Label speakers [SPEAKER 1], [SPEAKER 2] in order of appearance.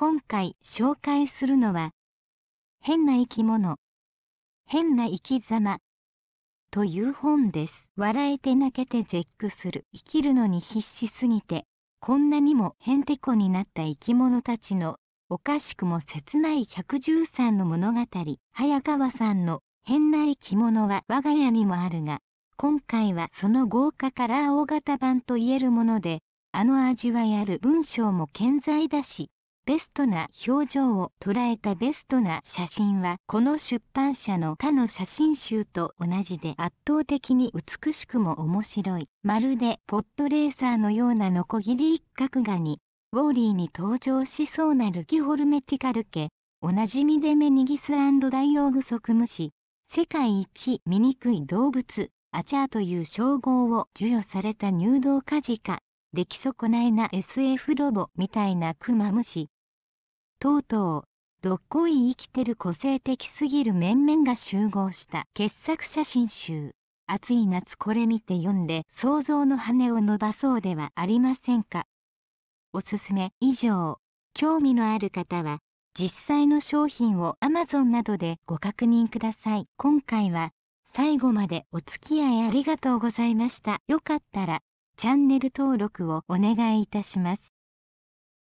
[SPEAKER 1] 今回紹介するのは変な生き物。変な生き様。という本です。笑えて泣けて絶句する。生きるのに必死すぎてこんなにもへんてこになった生き物たちのおかしくも切ない113の物語。早川さんの変な生き物は我が家にもあるが今回はその豪華カラー大型版と言えるものであの味わいある文章も健在だしベストな表情を捉えたベストな写真はこの出版社の他の写真集と同じで圧倒的に美しくも面白い。まるでポットレーサーのようなノコギリ一角画にウォーリーに登場しそうなルキホルメティカル家。おなじみでメニギスダイオウグソクムシ。世界一醜い動物。アチャーという称号を授与された入道カジカ。出来損ないな SF ロボみたいなクマムシ。とうとうどっこい生きてる個性的すぎる面々が集合した。傑作写真集。暑い夏これ見て読んで想像の羽を伸ばそうではありませんか。おすすめ。以上。興味のある方は実際の商品を Amazon などでご確認ください。今回は最後までお付き合いありがとうございました。よかったらチャンネル登録をお願いいたします。